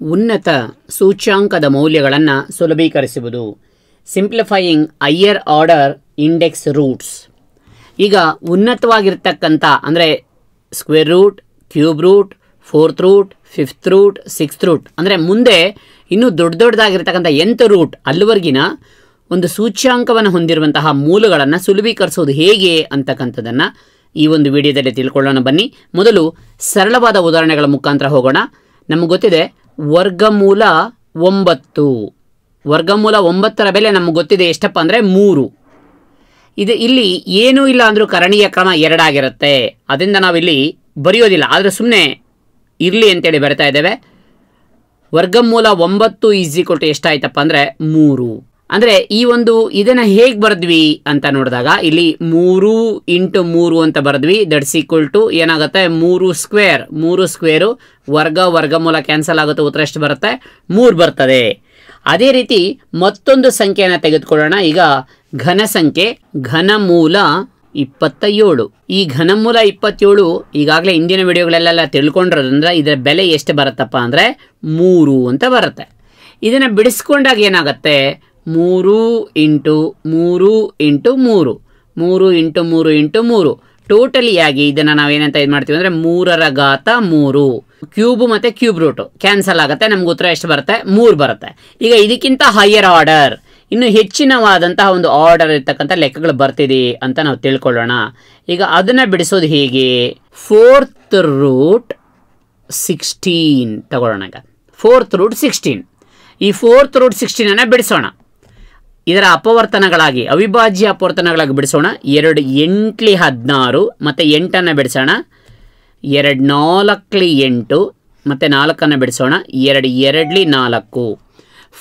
ಉನ್ನತ ಸೂಚ್ಯಾಂಕದ ಮೌಲ್ಯಗಳನ್ನು ಸುಲಭೀಕರಿಸುವುದು. Simplifying higher order index roots ಈಗ ಉನ್ನತವಾಗಿರ್ತಕ್ಕಂಥ, ಅಂದರೆ square root cube root fourth root fifth root sixth root ಅಂದರೆ ಮುಂದೆ ಇನ್ನೂ ದೊಡ್ಡ ದೊಡ್ಡದಾಗಿರ್ತಕ್ಕಂಥ ಎಂಥ ರೂಟ್ ಅಲ್ಲಿವರೆಗಿನ ಒಂದು ಸೂಚ್ಯಾಂಕವನ್ನು ಹೊಂದಿರುವಂತಹ ಮೂಲಗಳನ್ನು ಸುಲಭೀಕರಿಸೋದು ಹೇಗೆ ಅಂತಕ್ಕಂಥದ್ದನ್ನು ಈ ಒಂದು ವಿಡಿಯೋದಲ್ಲಿ ತಿಳ್ಕೊಳ್ಳೋಣ ಬನ್ನಿ. ಮೊದಲು ಸರಳವಾದ ಉದಾಹರಣೆಗಳ ಮುಖಾಂತರ ಹೋಗೋಣ. ನಮಗೆ ಗೊತ್ತಿದೆ ವರ್ಗಮೂಲ ಒಂಬತ್ತು. ವರ್ಗಮೂಲ ಒಂಬತ್ತರ ಬೆಲೆ ನಮಗೆ ಗೊತ್ತಿದೆ ಎಷ್ಟಪ್ಪ ಅಂದರೆ ಮೂರು. ಇದು ಇಲ್ಲಿ ಏನೂ ಇಲ್ಲ ಅಂದರೂ ಕರಣೀಯ ಕ್ರಮ ಎರಡಾಗಿರುತ್ತೆ. ಅದರಿಂದ ನಾವಿಲ್ಲಿ ಬರೆಯೋದಿಲ್ಲ. ಆದರೆ ಸುಮ್ಮನೆ ಇರಲಿ ಅಂತೇಳಿ ಬರ್ತಾ ಇದ್ದೇವೆ. ವರ್ಗಮೂಲ ಒಂಬತ್ತು ಈಸ್ ಈಕ್ವಲ್ ಟು ಎಷ್ಟಾಯ್ತಪ್ಪ ಅಂದರೆ ಮೂರು. ಅಂದರೆ ಈ ಒಂದು ಇದನ್ನು ಹೇಗೆ ಬರೆದ್ವಿ ಅಂತ ನೋಡಿದಾಗ ಇಲ್ಲಿ ಮೂರು ಇಂಟು ಮೂರು ಅಂತ ಬರೆದ್ವಿ. ದಟ್ಸ್ ಈಕ್ವಲ್ ಟು ಏನಾಗುತ್ತೆ? ಮೂರು ಸ್ಕ್ವೇರ್ ಮೂರು ಸ್ಕ್ವೇರು ವರ್ಗ, ವರ್ಗಮೂಲ ಕ್ಯಾನ್ಸಲ್ ಆಗುತ್ತೆ, ಉತ್ತರ ಎಷ್ಟು ಬರುತ್ತೆ? ಮೂರು ಬರ್ತದೆ. ಅದೇ ರೀತಿ ಮತ್ತೊಂದು ಸಂಖ್ಯೆಯನ್ನು ತೆಗೆದುಕೊಳ್ಳೋಣ. ಈಗ ಘನ ಸಂಖ್ಯೆ, ಘನಮೂಲ ಇಪ್ಪತ್ತ ಏಳು ಈ ಘನಮೂಲ ಇಪ್ಪತ್ತೇಳು ಈಗಾಗಲೇ ಹಿಂದಿನ ವಿಡಿಯೋಗಳಲ್ಲೆಲ್ಲ ತಿಳ್ಕೊಂಡಿರೋದ್ರಿಂದ ಇದರ ಬೆಲೆ ಎಷ್ಟು ಬರುತ್ತಪ್ಪ ಅಂದರೆ ಮೂರು ಅಂತ ಬರುತ್ತೆ. ಇದನ್ನು ಬಿಡಿಸ್ಕೊಂಡಾಗ ಏನಾಗುತ್ತೆ? ಮೂರು ಇಂಟು ಮೂರು ಇಂಟು ಮೂರು. ಮೂರು ಇಂಟು ಮೂರು ಇಂಟು ಮೂರು. ಟೋಟಲಿ ಆಗಿ ಇದನ್ನು ನಾವೇನಂತ ಇದು ಮಾಡ್ತೀವಿ ಅಂದರೆ ಮೂರರ ಘಾತ ಮೂರು. ಕ್ಯೂಬ್ ಮತ್ತು ಕ್ಯೂಬ್ ರೂಟು ಕ್ಯಾನ್ಸಲ್ ಆಗುತ್ತೆ. ನಮ್ಗೆ ಉತ್ತರ ಎಷ್ಟು ಬರುತ್ತೆ? ಮೂರು ಬರುತ್ತೆ. ಈಗ ಇದಕ್ಕಿಂತ ಹೈಯರ್ ಆರ್ಡರ್ ಇನ್ನು ಹೆಚ್ಚಿನವಾದಂತಹ ಒಂದು ಆರ್ಡರ್ ಇರ್ತಕ್ಕಂಥ ಲೆಕ್ಕಗಳು ಬರ್ತಿದೆ ಅಂತ ನಾವು ತಿಳ್ಕೊಳ್ಳೋಣ. ಈಗ ಅದನ್ನು ಬಿಡಿಸೋದು ಹೇಗೆ? ಫೋರ್ತ್ ರೂಟ್ ಸಿಕ್ಸ್ಟೀನ್ ತಗೊಳ್ಳೋಣ ಈಗ. ಫೋರ್ತ್ ರೂಟ್ ಸಿಕ್ಸ್ಟೀನ್ ಈ ಫೋರ್ತ್ ರೂಟ್ ಸಿಕ್ಸ್ಟೀನನ್ನು ಬಿಡಿಸೋಣ. ಇದರ ಅಪವರ್ತನಗಳಾಗಿ, ಅವಿಭಾಜ್ಯ ಅಪವರ್ತನಗಳಾಗಿ ಬಿಡಿಸೋಣ. ಎರಡು ಎಂಟ್ಲಿ ಹದಿನಾರು, ಮತ್ತು ಎಂಟನ್ನು ಬಿಡಿಸೋಣ. ಎರಡು ನಾಲ್ಕಲಿ ಎಂಟು, ಮತ್ತು ನಾಲ್ಕನ್ನು ಬಿಡಿಸೋಣ. ಎರಡು ಎರಡ್ಲಿ ನಾಲ್ಕು.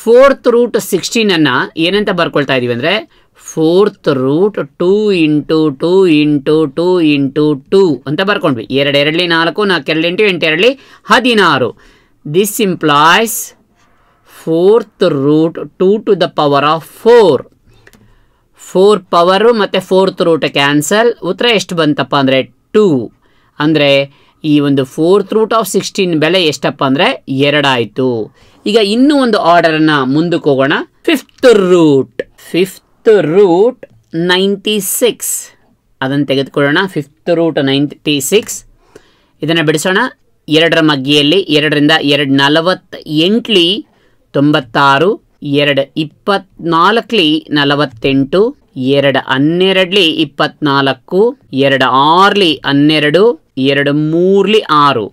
ಫೋರ್ತ್ ರೂಟ್ ಸಿಕ್ಸ್ಟೀನನ್ನು ಏನಂತ ಬರ್ಕೊಳ್ತಾ ಇದ್ದೀವಿ ಅಂದರೆ fourth root two into two into two into two ಅಂತ ಬರ್ಕೊಂಡ್ವಿ. ಎರಡು ಎರಡ್ಲಿ ನಾಲ್ಕು ನಾಲ್ಕು ಎರಡು ಎಂಟು ಎಂಟು ಎರಡಲಿ ಹದಿನಾರು. This implies fourth root two to the power of four four power ಮತ್ತು ಫೋರ್ತ್ ರೂಟ್ ಕ್ಯಾನ್ಸಲ್ ಉತ್ತರ ಎಷ್ಟು ಬಂತಪ್ಪ ಅಂದರೆ ಟೂ ಅಂದರೆ ಈ ಒಂದು ಫೋರ್ತ್ ರೂಟ್ ಆಫ್ ಸಿಕ್ಸ್ಟೀನ್ ಬೆಲೆ ಎಷ್ಟಪ್ಪ ಅಂದರೆ ಎರಡಾಯಿತು. ಈಗ ಇನ್ನೂ ಒಂದು ಆರ್ಡರನ್ನು ಮುಂದಕ್ಕೆ ಹೋಗೋಣ. Fifth root fifth root ninety six ಅದನ್ನು ತೆಗೆದುಕೊಳ್ಳೋಣ. ಫಿಫ್ತ್ ರೂಟ್ ನೈಂಟಿ ಸಿಕ್ಸ್ ಇದನ್ನು ಬಿಡಿಸೋಣ. ಎರಡರ ಮಗ್ಗಿಯಲ್ಲಿ ಎರಡರಿಂದ ಎರಡು ನಲವತ್ತ ಎಂಟ್ಲಿ ತೊಂಬತ್ತಾರು, ಎರಡು ಇಪ್ಪತ್ನಾಲ್ಕಲಿ ನಲವತ್ತೆಂಟು, ಎರಡು ಹನ್ನೆರಡ್ಲಿ ಇಪ್ಪತ್ನಾಲ್ಕು, ಎರಡು ಆರ್ಲಿ ಹನ್ನೆರಡು, ಎರಡು ಮೂರ್ಲಿ ಆರು.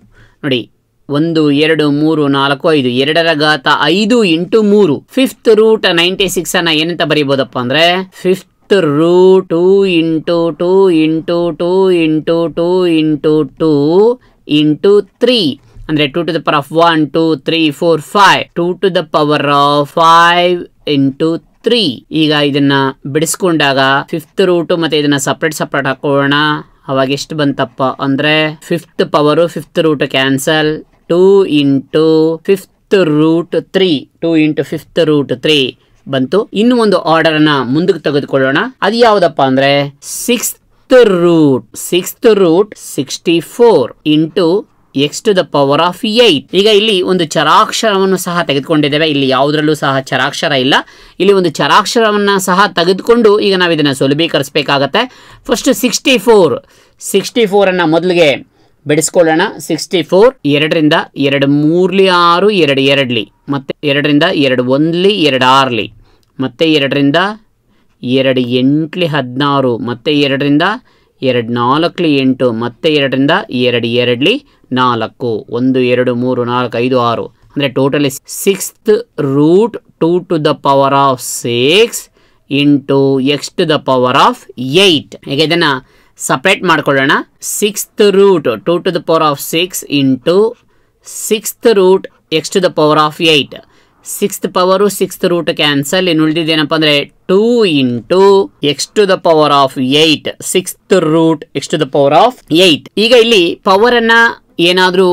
ನೋಡಿ, ಒಂದು, ಎರಡು, ಮೂರು, ನಾಲ್ಕು, ಐದು, ಎರಡರ ಘಾತ ಐದು ಇಂಟು ಮೂರು. ಫಿಫ್ತ್ ರೂಟ್ ನೈಂಟಿ ಸಿಕ್ಸ್ ಅನ್ನ ಏನಂತ ಬರೀಬೋದಪ್ಪ ಅಂದ್ರೆ fifth root two into two into two into two into two into three. ಅಂದರೆ two to the power of one two three four five two to the power of five into three ಈಗ ಇದನ್ನ ಬಿಡಿಸ್ಕೊಂಡಾಗ fifth root ಮತ್ತೆ ಇದನ್ನ separate separate ಹಾಕೋಣ. ಅವಾಗ ಎಷ್ಟು ಬಂತಪ್ಪ ಅಂದ್ರೆ fifth power fifth root cancel two into fifth root three two into fifth root three ಬಂತು. ಇನ್ನು ಒಂದು ಆರ್ಡರ್ ಅನ್ನ ಮುಂದಕ್ಕೆ ತೆಗೆದುಕೊಳ್ಳೋಣ. ಅದು ಯಾವ್ದಪ್ಪ ಅಂದ್ರೆ six root six root sixty four into x to the power of eight ಈಗ ಇಲ್ಲಿ ಒಂದು ಚರಾಕ್ಷರವನ್ನು ಸಹ ತೆಗೆದುಕೊಂಡಿದ್ದೇವೆ. ಇಲ್ಲಿ ಯಾವುದರಲ್ಲೂ ಸಹ ಚರಾಕ್ಷರ ಇಲ್ಲ. ಇಲ್ಲಿ ಒಂದು ಚರಾಕ್ಷರವನ್ನು ಸಹ ತೆಗೆದುಕೊಂಡು ಈಗ ನಾವು ಇದನ್ನು ಸುಲಭೀಕರಿಸಬೇಕಾಗತ್ತೆ. ಫಸ್ಟ್ ಸಿಕ್ಸ್ಟಿ ಫೋರ್ ಸಿಕ್ಸ್ಟಿ ಫೋರನ್ನು ಮೊದಲಿಗೆ ಬಿಡಿಸ್ಕೊಳ್ಳೋಣ. ಸಿಕ್ಸ್ಟಿ ಫೋರ್ ಎರಡರಿಂದ ಎರಡು ಮೂರ್ಲಿ ಆರು, ಎರಡು ಎರಡ್ಲಿ. ಮತ್ತು ಎರಡರಿಂದ ಎರಡು ಒಂದ್ಲಿ, ಎರಡು ಆರ್ಲಿ. ಮತ್ತು ಎರಡರಿಂದ ಎರಡು ಎಂಟ್ಲಿ ಹದಿನಾರು. ಮತ್ತೆ ಎರಡರಿಂದ ಎರಡು ನಾಲ್ಕಲಿ ಎಂಟು. ಮತ್ತೆ ಎರಡರಿಂದ ಎರಡು ಎರಡ್ಲಿ. ನಾಲ್ಕು, ಒಂದು, ಎರಡು, ಮೂರು, ನಾಲ್ಕು, ಐದು, ಆರು. ಅಂದರೆ totally sixth root two to the power of six into x to the power of eight ಈಗ ಇದನ್ನು ಸಪ್ರೇಟ್ ಮಾಡ್ಕೊಳ್ಳೋಣ. Sixth root two to the power of six into sixth root x to the power of eight sixth power sixth root cancel ಇನ್ನು ಉಳಿದಿದ್ದೇನಪ್ಪ ಅಂದರೆ two into x to the power of eight sixth root x to the power of eight ಈಗ ಇಲ್ಲಿ ಪವರನ್ನು ಏನಾದರೂ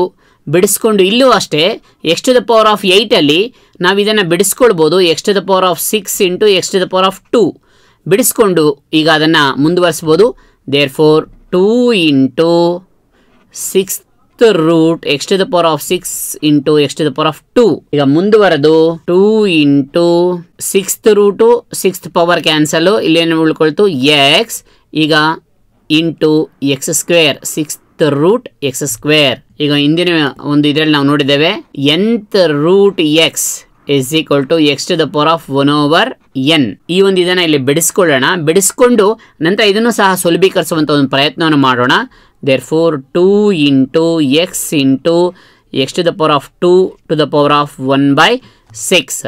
ಬಿಡಿಸ್ಕೊಂಡು ಇಲ್ಲೂ ಅಷ್ಟೇ x to the power of ಏಯ್ಟಲ್ಲಿ ನಾವು ಇದನ್ನು ಬಿಡಿಸ್ಕೊಳ್ಬೋದು. X to the power of six into x to the power of two ಬಿಡಿಸ್ಕೊಂಡು ಈಗ ಅದನ್ನು ಮುಂದುವರಿಸ್ಬೋದು. Therefore two into sixth root x to the power of six into x to the power of two ಈಗ ಮುಂದುವರೆದು two into sixth root sixth power cancel ಇಲ್ಲೇನು ಉಳ್ಕೊಳ್ತು? X ಈಗ into x square sixth root x square ಈಗ ಹಿಂದಿನ ಒಂದು ಇದರಲ್ಲಿ ನಾವು ನೋಡಿದ್ದೇವೆ nth root x is equal to x to the power of one over n ಈ ಒಂದು ಇದನ್ನ ಇಲ್ಲಿ ಬಿಡಿಸ್ಕೊಳ್ಳೋಣ. ಬಿಡಿಸ್ಕೊಂಡು ನಂತರ ಇದನ್ನು ಸಹ ಸುಲಭೀಕರಿಸುವಂತ ಒಂದು ಪ್ರಯತ್ನವನ್ನು ಮಾಡೋಣ. Therefore two into x into x to the power of two to the power of one by six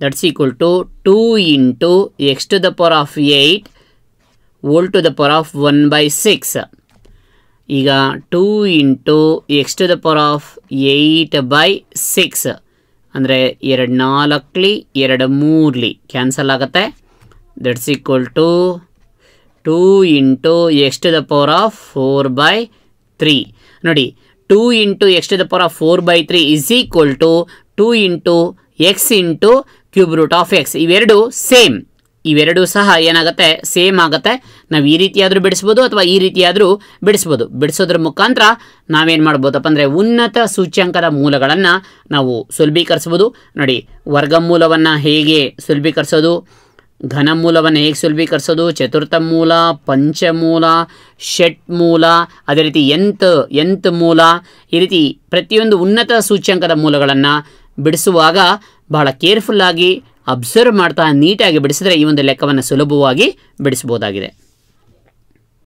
that's equal to 2 into x to the power of 8 whole to the power of 1 by 6 ಈಗ two into x to the power of eight by six ಅಂದರೆ ಎರಡು ನಾಲ್ಕಲಿ, ಎರಡು ಮೂರ್ಲಿ. Cancel ಆಗುತ್ತೆ. That's equal to two into x to the power of four by three ನೋಡಿ two into x to the power of four by three is equal to two into x into cube root of x ಇವೆರಡು same ಇವೆರಡು ಸಹ ಏನಾಗುತ್ತೆ? Same ಆಗುತ್ತೆ. ನಾವು ಈ ರೀತಿಯಾದರೂ ಬಿಡಿಸ್ಬೋದು ಅಥವಾ ಈ ರೀತಿಯಾದರೂ ಬಿಡಿಸ್ಬೋದು. ಬಿಡಿಸೋದ್ರ ಮುಖಾಂತರ ನಾವೇನು ಮಾಡ್ಬೋದಪ್ಪ ಅಂದರೆ ಉನ್ನತ ಸೂಚ್ಯಂಕದ ಮೂಲಗಳನ್ನು ನಾವು ಸುಲಭೀಕರಿಸ್ಬೋದು. ನೋಡಿ, ವರ್ಗಮೂಲವನ್ನು ಹೇಗೆ ಸುಲಭೀಕರಿಸೋದು? ಘನಮೂಲವನ್ನು ಹೇಗೆ ಸುಲಭೀಕರಿಸೋದು? ಚತುರ್ಥ ಮೂಲ, ಪಂಚಮೂಲ, ಷಟ್ ಮೂಲ, ಅದೇ ರೀತಿ ಎಂತ್ ಎಂತ್ ಮೂಲ. ಈ ರೀತಿ ಪ್ರತಿಯೊಂದು ಉನ್ನತ ಸೂಚ್ಯಂಕದ ಮೂಲಗಳನ್ನು ಬಿಡಿಸುವಾಗ ಬಹಳ ಕೇರ್ಫುಲ್ಲಾಗಿ ಅಬ್ಸರ್ವ್ ಮಾಡ್ತಾ ನೀಟಾಗಿ ಬಿಡಿಸಿದರೆ ಈ ಒಂದು ಲೆಕ್ಕವನ್ನು ಸುಲಭವಾಗಿ ಬಿಡಿಸ್ಬೋದಾಗಿದೆ